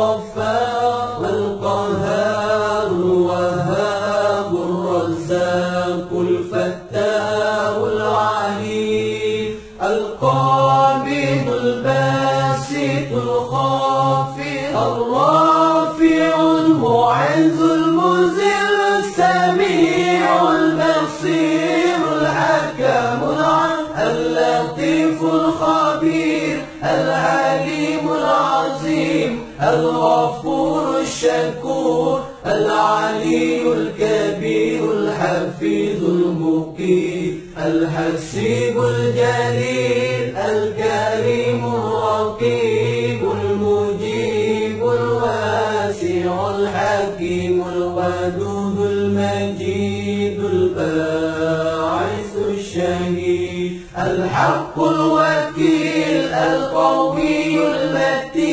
الغفار القهار الوهاب الرزاق الفتاح العليم القابض الباسط الخافض الشكور العلي الكبير الحفيظ المقيم الحسيب الجليل الكريم الرقيب المجيب الواسع الحكيم الودود المجيد الباعث الشهيد الحق الوكيل القوي المتين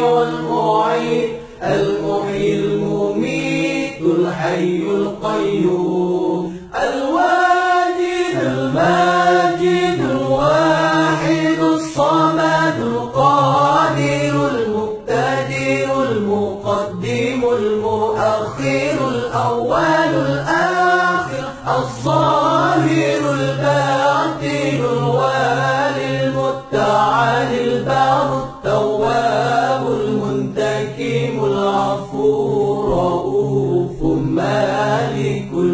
المعيد المحيي المميت الحي القيوم. الواجد الماجد الواحد الصمد القادر المبتدئ المقدم المؤخر الأول الآخر الظاهر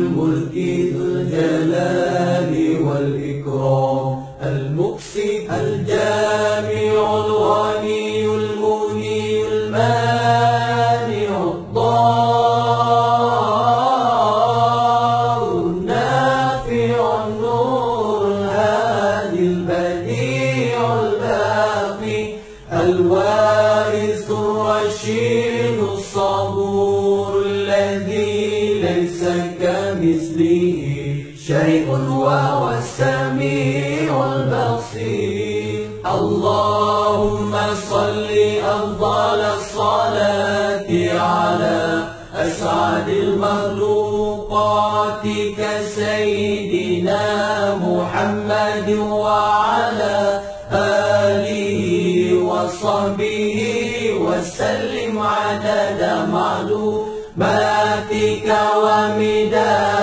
الملك ذو الجلال والإكرام المقسط الجامع الغني المغني المانع الضار النافع النور الهادي البديع الباقي الوارث ليس كمثله شيء وهو السميع البصير. اللهم صل أفضل الصلاة على أسعد المخلوقات كسيدنا محمد وعلى آله وصحبه وسلم عدد ومداد